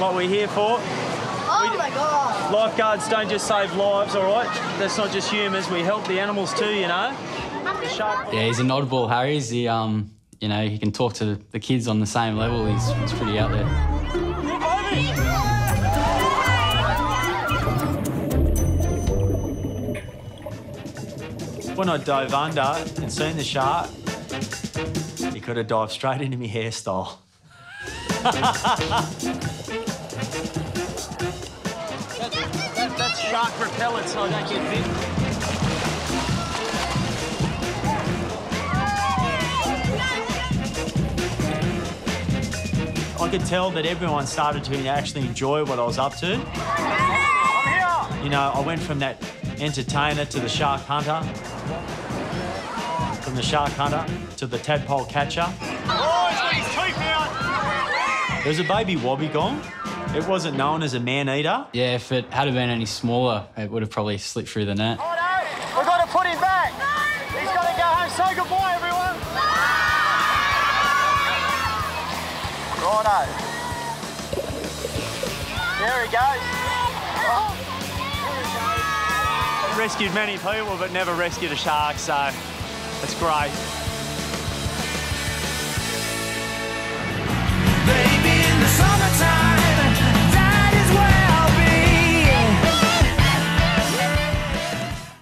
what we're here for. Oh my god. Lifeguards don't just save lives, all right? That's not just humans. We help the animals too, you know. The shark. Yeah, he's a notable Harries. He, um, you know, he can talk to the kids on the same level. He's, he's pretty out there. When I dove under and seen the shark, he could have dived straight into my hairstyle. That- that's shark repellent, so I don't get bit. I could tell that everyone started to actually enjoy what I was up to. You know, I went from that entertainer to the shark hunter, from the shark hunter to the tadpole catcher. Oh, he's got his teeth out! There's a baby wobbegong. It wasn't known as a man eater. Yeah, if it had been any smaller, it would have probably slipped through the net. Oh no! We've got to put him back. No. He's got to go home. Say goodbye, everyone. Righto. There he goes. Oh. Rescued many people, but never rescued a shark, so that's great.